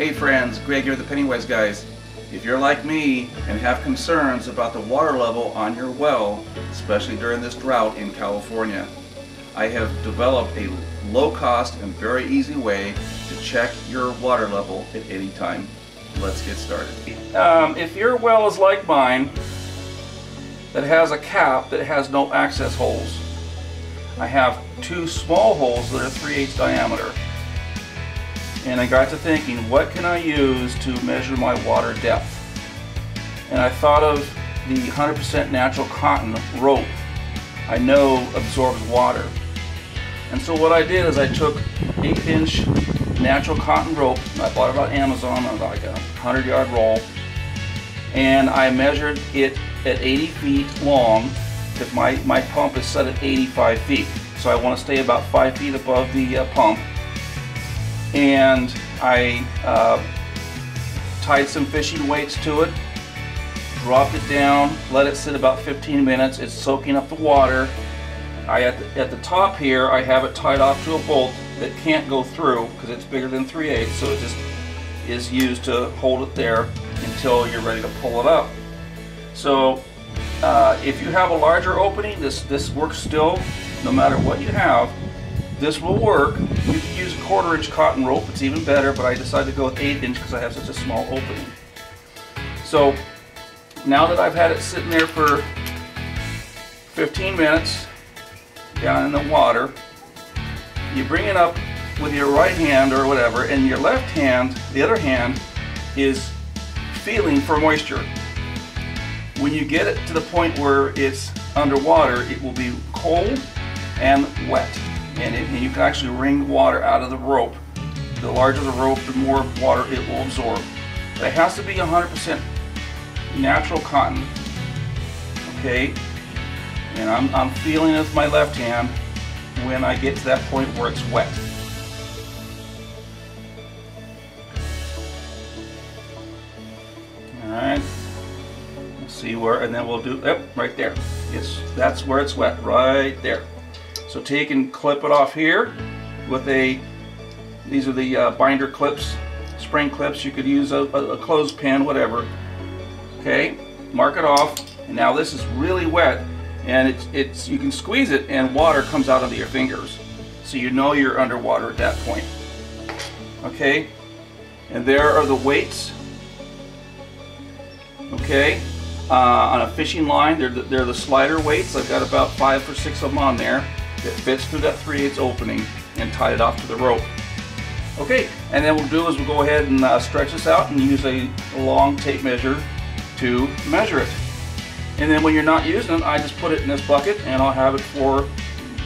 Hey friends, Greg here, the Penny Wise guys. If you're like me and have concerns about the water level on your well, especially during this drought in California, I have developed a low cost and very easy way to check your water level at any time. Let's get started. Um, if your well is like mine, that has a cap that has no access holes, I have two small holes that are 3 8 diameter and I got to thinking, what can I use to measure my water depth? And I thought of the 100% natural cotton rope. I know absorbs water. And so what I did is I took 8 inch natural cotton rope, I bought it on Amazon, like a 100 yard roll, and I measured it at 80 feet long because my, my pump is set at 85 feet. So I want to stay about 5 feet above the uh, pump and I uh, tied some fishing weights to it, dropped it down, let it sit about 15 minutes. It's soaking up the water. I at the, at the top here, I have it tied off to a bolt that can't go through because it's bigger than 3 8 so it just is used to hold it there until you're ready to pull it up. So uh, if you have a larger opening, this, this works still no matter what you have. This will work. You can use a quarter inch cotton rope, it's even better, but I decided to go with 8 inch because I have such a small opening. So now that I've had it sitting there for 15 minutes down in the water, you bring it up with your right hand or whatever, and your left hand, the other hand, is feeling for moisture. When you get it to the point where it's underwater, it will be cold and wet and, it, and you can actually wring water out of the rope. The larger the rope, the more water it will absorb. But it has to be 100% natural cotton, okay? And I'm, I'm feeling it with my left hand when I get to that point where it's wet. Alright, see where, and then we'll do, yep, right there. It's, that's where it's wet, right there. So take and clip it off here with a, these are the uh, binder clips, spring clips. You could use a, a, a clothespin, whatever. Okay, mark it off. And now this is really wet and it's, it's you can squeeze it and water comes out of your fingers. So you know you're underwater at that point. Okay, and there are the weights. Okay, uh, on a fishing line, they're the, they're the slider weights. I've got about five or six of them on there that fits through that 3 8 opening and tie it off to the rope. Okay, and then what we'll do is we'll go ahead and uh, stretch this out and use a long tape measure to measure it. And then when you're not using it, I just put it in this bucket and I'll have it for,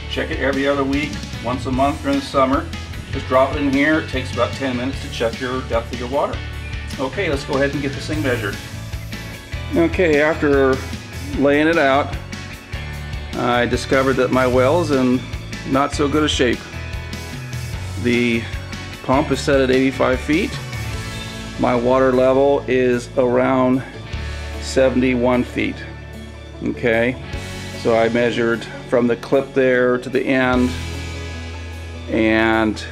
check it every other week, once a month during the summer. Just drop it in here. It takes about 10 minutes to check your depth of your water. Okay, let's go ahead and get this thing measured. Okay, after laying it out, I discovered that my well's in not so good a shape. The pump is set at 85 feet. My water level is around 71 feet. Okay, so I measured from the clip there to the end and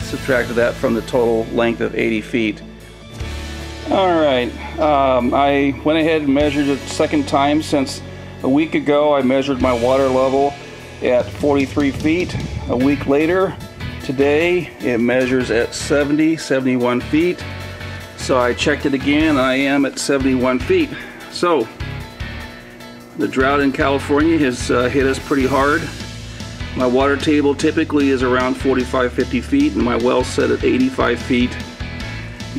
subtracted that from the total length of 80 feet. All right, um, I went ahead and measured it second time since a week ago I measured my water level at 43 feet. A week later, today, it measures at 70, 71 feet. So I checked it again, I am at 71 feet. So, the drought in California has uh, hit us pretty hard. My water table typically is around 45, 50 feet, and my well set at 85 feet.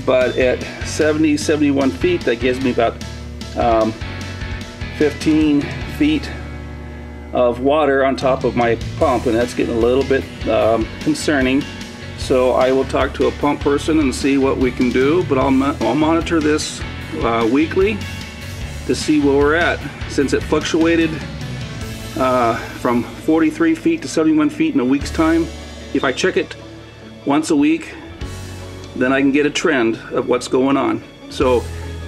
But at 70, 71 feet, that gives me about um, 15 feet of water on top of my pump and that's getting a little bit um, concerning. So I will talk to a pump person and see what we can do but I'll, I'll monitor this uh, weekly to see where we're at. Since it fluctuated uh, from 43 feet to 71 feet in a week's time if I check it once a week then I can get a trend of what's going on. So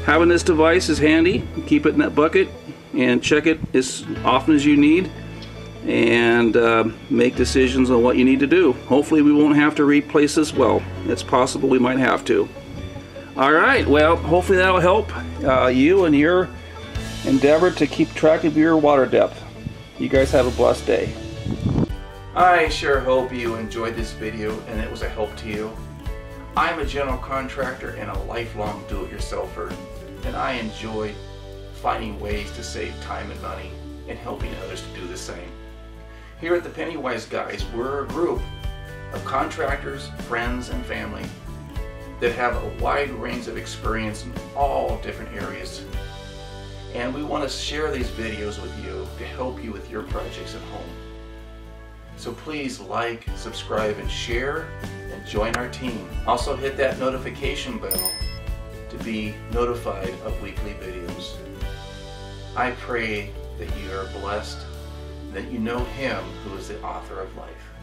having this device is handy. Keep it in that bucket and check it as often as you need and uh, make decisions on what you need to do. Hopefully we won't have to replace this well. It's possible we might have to. All right, well, hopefully that'll help uh, you and your endeavor to keep track of your water depth. You guys have a blessed day. I sure hope you enjoyed this video and it was a help to you. I'm a general contractor and a lifelong do-it-yourselfer, and I enjoy finding ways to save time and money and helping others to do the same. Here at the Penny Wise Guys, we're a group of contractors, friends, and family that have a wide range of experience in all different areas. And we want to share these videos with you to help you with your projects at home. So please like, subscribe, and share, and join our team. Also hit that notification bell to be notified of weekly videos. I pray that you are blessed, that you know Him who is the author of life.